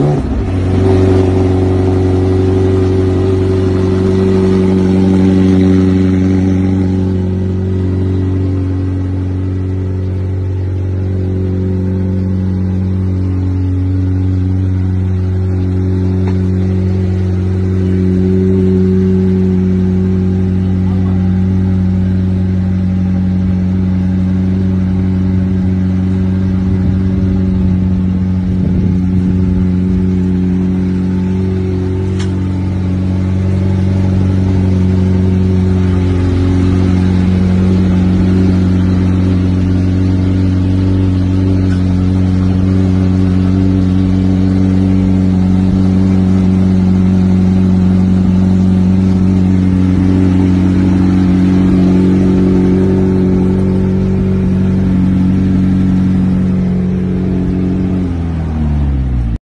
you.